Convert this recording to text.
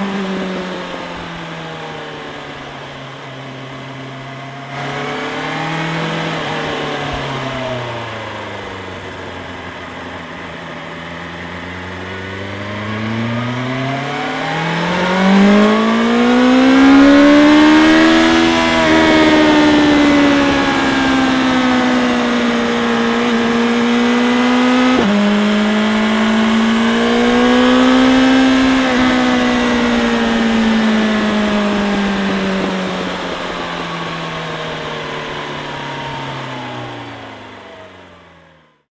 Mm-hmm.